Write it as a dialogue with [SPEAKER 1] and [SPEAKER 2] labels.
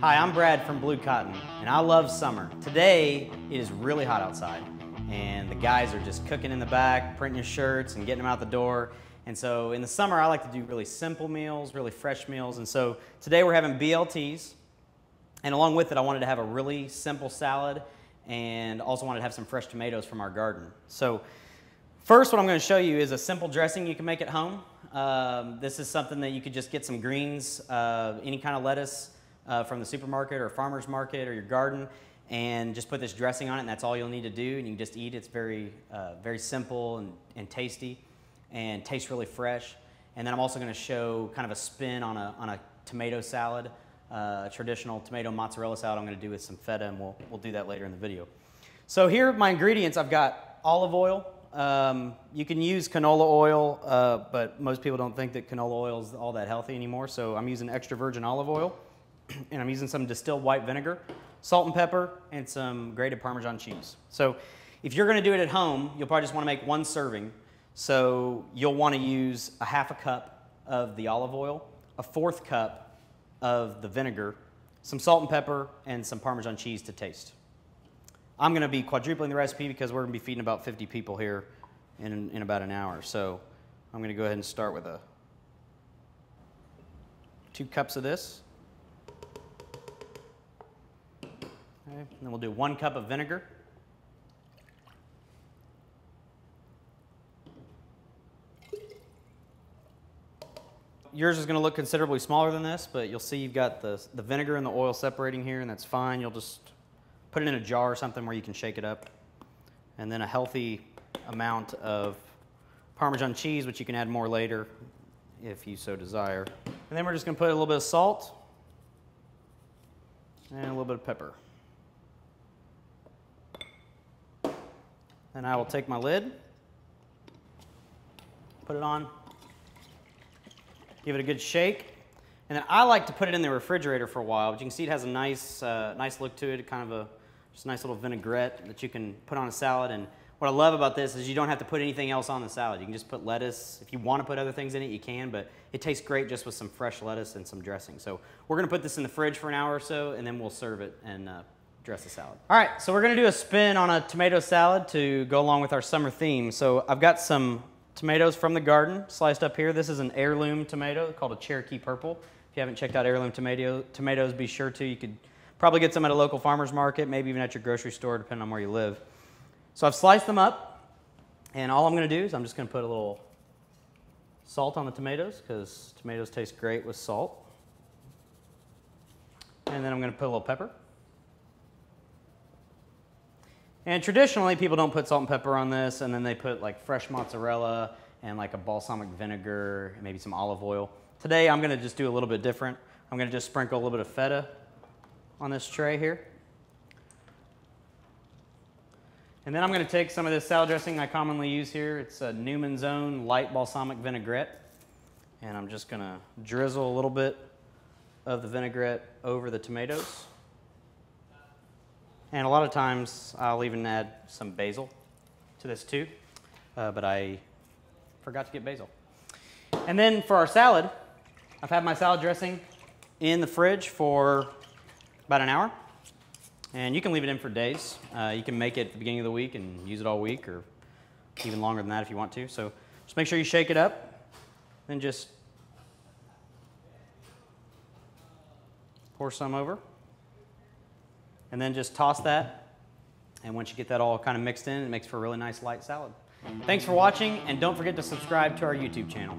[SPEAKER 1] Hi, I'm Brad from Blue Cotton, and I love summer. Today, it is really hot outside, and the guys are just cooking in the back, printing your shirts and getting them out the door. And so in the summer, I like to do really simple meals, really fresh meals. And so today we're having BLTs, and along with it, I wanted to have a really simple salad and also wanted to have some fresh tomatoes from our garden. So first, what I'm going to show you is a simple dressing you can make at home. Um, this is something that you could just get some greens, uh, any kind of lettuce, uh, from the supermarket or farmer's market or your garden and just put this dressing on it and that's all you'll need to do and you can just eat. It's very, uh, very simple and, and tasty and tastes really fresh. And then I'm also going to show kind of a spin on a, on a tomato salad, uh, a traditional tomato mozzarella salad I'm going to do with some feta and we'll, we'll do that later in the video. So here are my ingredients. I've got olive oil. Um, you can use canola oil, uh, but most people don't think that canola oil is all that healthy anymore. So I'm using extra virgin olive oil and I'm using some distilled white vinegar, salt and pepper, and some grated Parmesan cheese. So if you're gonna do it at home, you'll probably just wanna make one serving. So you'll wanna use a half a cup of the olive oil, a fourth cup of the vinegar, some salt and pepper, and some Parmesan cheese to taste. I'm gonna be quadrupling the recipe because we're gonna be feeding about 50 people here in, in about an hour. So I'm gonna go ahead and start with a two cups of this. Okay, and then we'll do one cup of vinegar. Yours is going to look considerably smaller than this, but you'll see you've got the, the vinegar and the oil separating here, and that's fine. You'll just put it in a jar or something where you can shake it up. And then a healthy amount of Parmesan cheese, which you can add more later if you so desire. And then we're just going to put a little bit of salt and a little bit of pepper. Then I will take my lid, put it on, give it a good shake. And then I like to put it in the refrigerator for a while, but you can see it has a nice, uh, nice look to it, kind of a just a nice little vinaigrette that you can put on a salad. And what I love about this is you don't have to put anything else on the salad. You can just put lettuce. If you want to put other things in it, you can, but it tastes great just with some fresh lettuce and some dressing. So we're going to put this in the fridge for an hour or so, and then we'll serve it and uh, dress the salad. All right, so we're gonna do a spin on a tomato salad to go along with our summer theme. So I've got some tomatoes from the garden sliced up here. This is an heirloom tomato called a Cherokee Purple. If you haven't checked out heirloom tomato, tomatoes, be sure to. You could probably get some at a local farmer's market, maybe even at your grocery store, depending on where you live. So I've sliced them up, and all I'm gonna do is I'm just gonna put a little salt on the tomatoes, because tomatoes taste great with salt. And then I'm gonna put a little pepper. And traditionally, people don't put salt and pepper on this, and then they put like fresh mozzarella and like a balsamic vinegar and maybe some olive oil. Today, I'm gonna just do a little bit different. I'm gonna just sprinkle a little bit of feta on this tray here. And then I'm gonna take some of this salad dressing I commonly use here. It's a Newman's Own light balsamic vinaigrette. And I'm just gonna drizzle a little bit of the vinaigrette over the tomatoes. And a lot of times I'll even add some basil to this too, uh, but I forgot to get basil. And then for our salad, I've had my salad dressing in the fridge for about an hour. And you can leave it in for days. Uh, you can make it at the beginning of the week and use it all week or even longer than that if you want to. So just make sure you shake it up. Then just pour some over and then just toss that. And once you get that all kind of mixed in, it makes for a really nice light salad. Thanks for watching, and don't forget to subscribe to our YouTube channel.